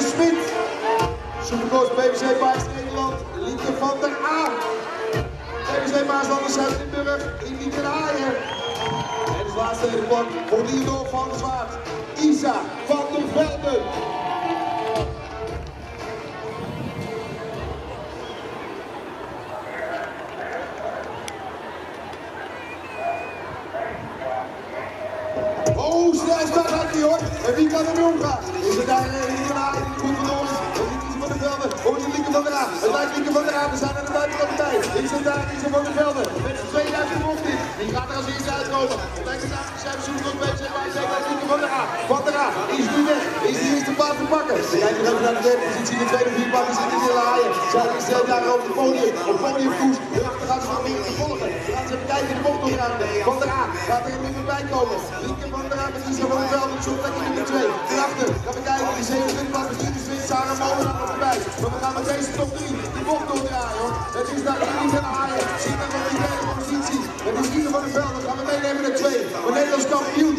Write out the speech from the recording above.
Lieke Smit. PVC Baas Nederland, Lieke van der Aan. PVC Maaslanders Zuid-Limburg, Lieke Haaien. En de laatste de plan voor Diodor van der Zwaard, Isa van der Velden. Oh, snel start uit die hoor. En wie kan er nu omgaan? Is het daar Het lijkt Lieke van Aan. We zijn aan de buitenkant partij. Is het daar Lieke van der Velden? Met z'n tweeën uit de. Die gaat er als eerste uitkomen. Het lijkt het aan. Zijn zoek tot beetje bij zijn bij Lieke van der Aan. Van der Aan is nu weg. Is die eerste plaats te pakken. Kijken even naar de derde positie. De tweede vier pakken zit in de Haaien. Zij uh, daar op het podium. Op podiumkoers. Daarachter gaan ze nog meer te volgen. Gaan ze even kijken in de bocht doorgaan. Van der Aan gaat er nu bij komen. Lieke van der Daarachter gaan we kijken. Die 27 plaats. Misschien is Wit Sarah Molenaar nog erbij. Maar we gaan met deze top 3 die bocht doordraaien hoor. Het is daar Elie van Haaien. Zit er nog in de derde positie. Het is Isa van der Velden. Gaan we meenemen naar 2. Voor Nederlands kampioen.